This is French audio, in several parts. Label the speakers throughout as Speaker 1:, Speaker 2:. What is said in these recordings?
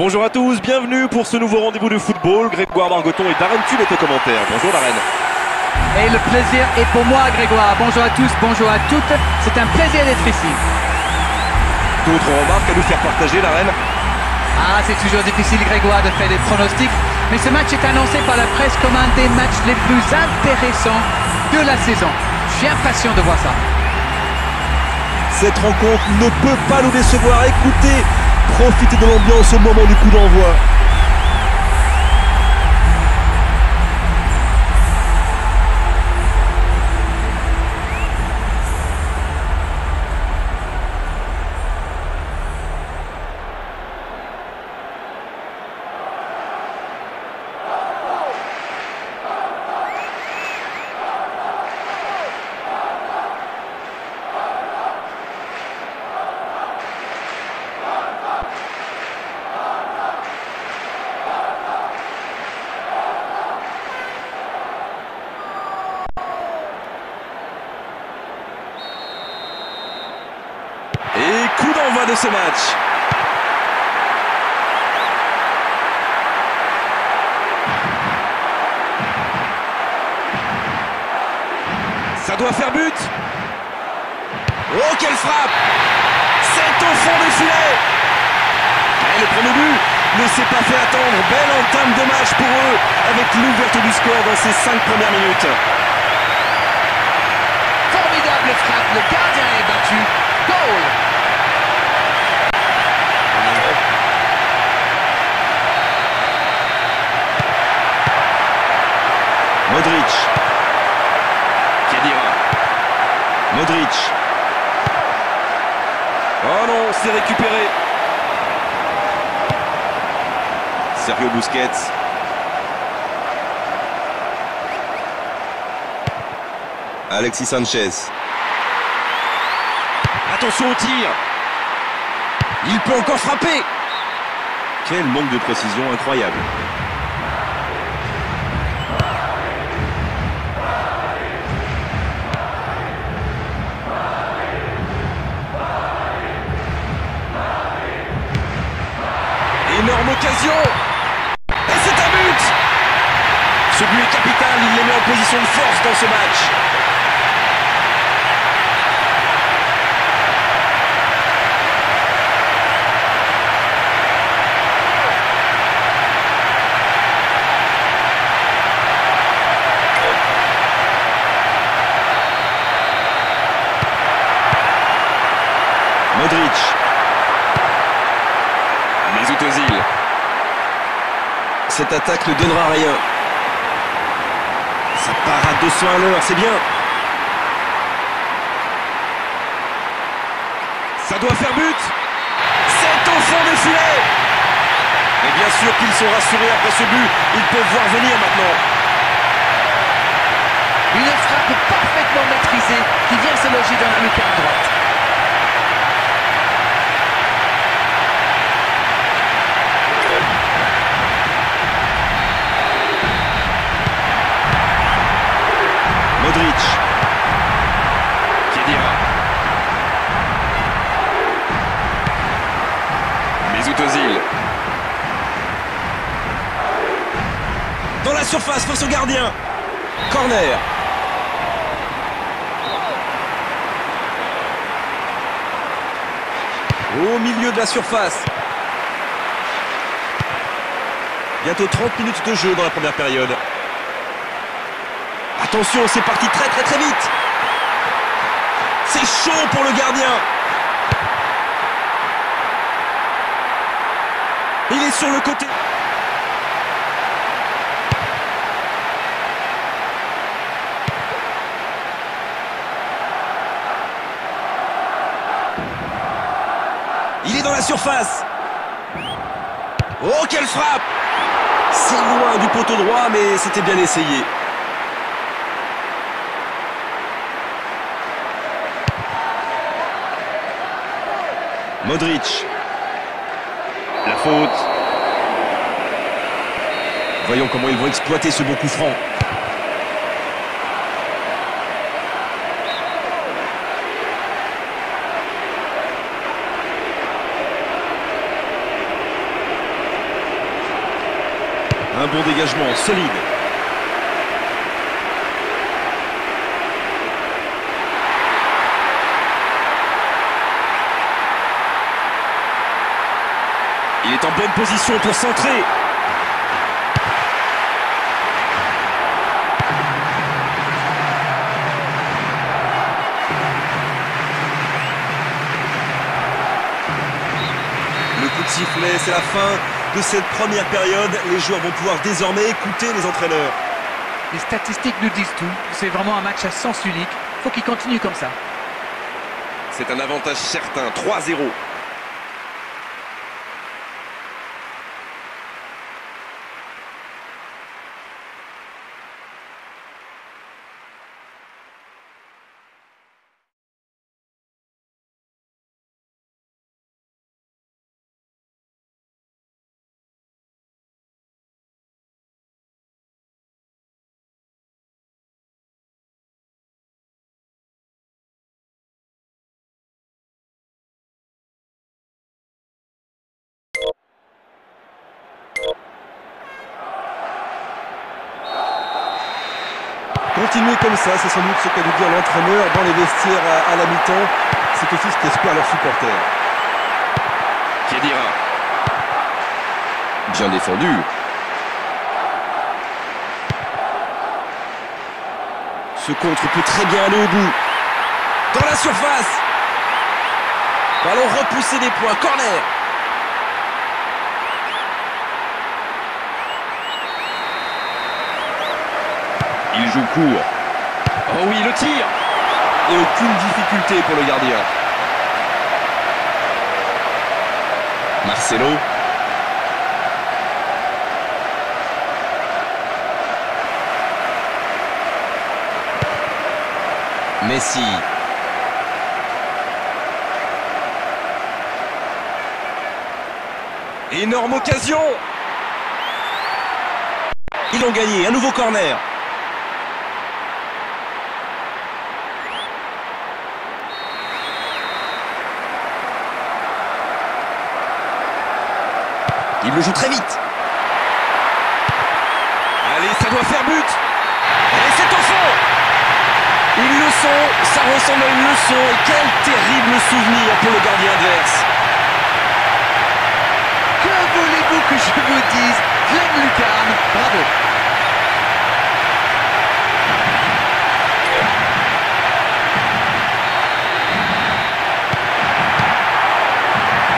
Speaker 1: Bonjour à tous, bienvenue pour ce nouveau rendez-vous de football. Grégoire Margoton et Darren Tube est au commentaire. Bonjour Darren.
Speaker 2: Et le plaisir est pour moi Grégoire. Bonjour à tous, bonjour à toutes. C'est un plaisir d'être ici.
Speaker 1: D'autres remarques à nous faire partager Darren
Speaker 2: Ah, c'est toujours difficile Grégoire de faire des pronostics. Mais ce match est annoncé par la presse comme un des matchs les plus intéressants de la saison. Je suis impatient de voir ça.
Speaker 3: Cette rencontre ne peut pas nous décevoir. Écoutez, profitez de l'ambiance au moment du coup d'envoi.
Speaker 1: Ce match. Ça doit faire but. Oh, quelle frappe C'est au fond des filets Et le premier but ne s'est pas fait attendre. Belle entame de match pour eux avec l'ouverture du score dans ces cinq premières minutes.
Speaker 2: Formidable frappe, le gardien est battu. Goal
Speaker 1: Modric. Kedira. Modric. Oh non, c'est récupéré. Sergio Busquets. Alexis Sanchez. Attention au tir. Il peut encore frapper. Quel manque de précision incroyable. Et c'est un but. Ce but est capital, il les met en position de force dans ce match. Cette attaque ne donnera rien. Ça part à 200 à l'heure, c'est bien. Ça doit faire but. C'est au fond des filets. Et bien sûr qu'ils sont rassurés après ce but. Ils peuvent voir venir maintenant.
Speaker 2: Une frappe parfaitement maîtrisée qui vient se loger dans la lucarne droite.
Speaker 1: Gardien. Corner. Au milieu de la surface. Bientôt 30 minutes de jeu dans la première période. Attention, c'est parti très très très vite. C'est chaud pour le gardien. Il est sur le côté. Dans la surface. Oh, quelle frappe C'est loin du poteau droit, mais c'était bien essayé. Modric. La faute. Voyons comment ils vont exploiter ce bon coup franc. Un bon dégagement, solide.
Speaker 4: Il est en bonne position pour centrer.
Speaker 1: Le coup de sifflet, c'est la fin de cette première période. Les joueurs vont pouvoir désormais écouter les entraîneurs.
Speaker 2: Les statistiques nous disent tout. C'est vraiment un match à sens unique. Faut qu'il continue comme ça.
Speaker 4: C'est un avantage certain, 3-0.
Speaker 1: Continuer comme ça, c'est sans doute ce qu'a dû dire l'entraîneur dans les vestiaires à, la mi-temps. C'est aussi ce qu'espèrent leurs supporters.
Speaker 4: Kedira. Bien défendu.
Speaker 1: Ce contre peut très bien aller au bout. Dans la surface. Ballon repoussé des points. Corner.
Speaker 4: Il joue court. Oh oui, le tir
Speaker 1: Et aucune difficulté pour le gardien.
Speaker 4: Marcelo. Messi. Énorme occasion
Speaker 1: Ils ont gagné. Un nouveau corner. Il le joue très vite.
Speaker 4: Allez, ça doit faire but. Et c'est au fond. Une leçon, ça ressemble à une leçon, et quel terrible souvenir pour le gardien adverse.
Speaker 2: Que voulez-vous que je vous dise? Glenn Lucarne, bravo.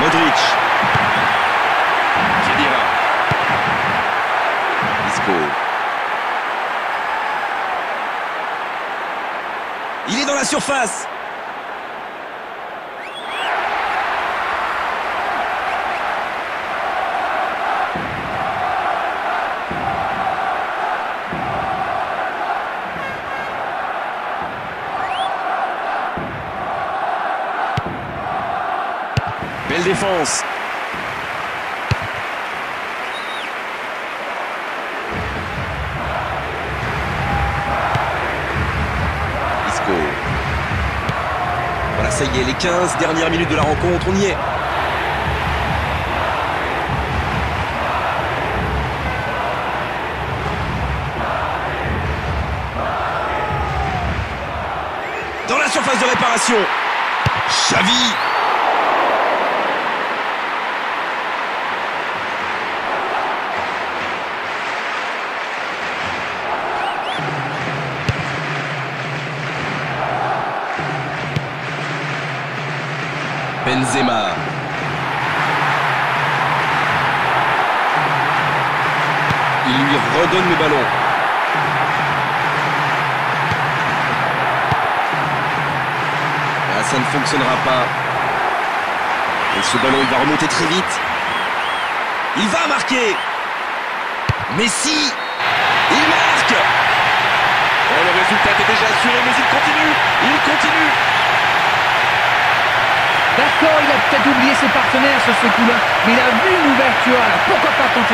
Speaker 1: Modric. Surface.
Speaker 4: Belle défense
Speaker 1: ça y est, les 15 dernières minutes de la rencontre, on y est. Dans la surface de réparation.
Speaker 4: Xavi
Speaker 1: Il lui redonne le ballon. Ah, ça ne fonctionnera pas. Et ce ballon, il va remonter très vite. Il va marquer. Messi. Il marque.
Speaker 4: Oh, le résultat est déjà assuré, mais il continue Il continue
Speaker 2: D'accord, il a peut-être oublié ses partenaires sur ce coup-là, mais il a vu une ouverture, alors pourquoi pas tenter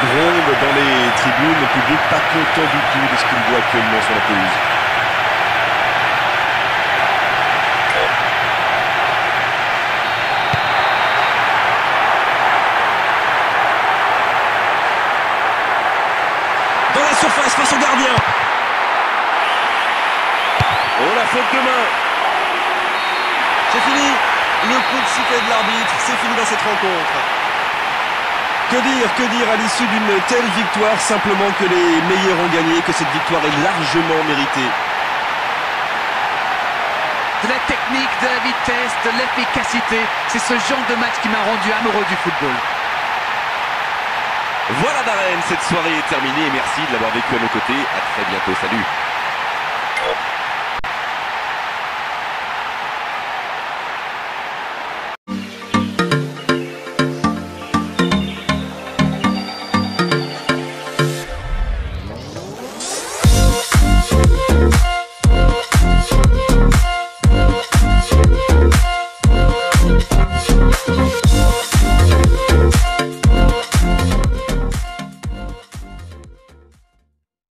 Speaker 1: gronde dans les tribunes, le public pas content du tout de ce qu'il voit actuellement sur la pelouse. Dans la surface face au gardien. Oh la faute de main. C'est fini. Le coup de sifflet de l'arbitre, c'est fini dans cette rencontre. Que dire, que dire à l'issue d'une telle victoire Simplement que les meilleurs ont gagné, que cette victoire est largement méritée.
Speaker 2: De la technique, de la vitesse, de l'efficacité. C'est ce genre de match qui m'a rendu amoureux du football.
Speaker 5: Voilà Darren, cette soirée est terminée et merci de l'avoir vécu à nos côtés. À très bientôt, salut.